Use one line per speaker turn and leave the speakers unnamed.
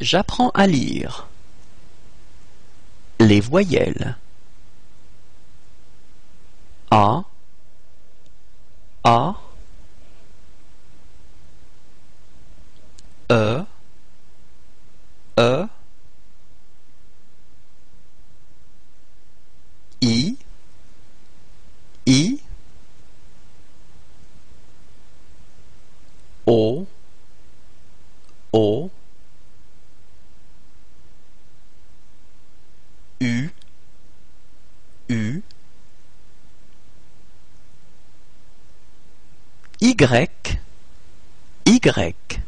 J'apprends à lire. Les voyelles. A, A, E, E, I, I, O, O, U, U, Y, Y.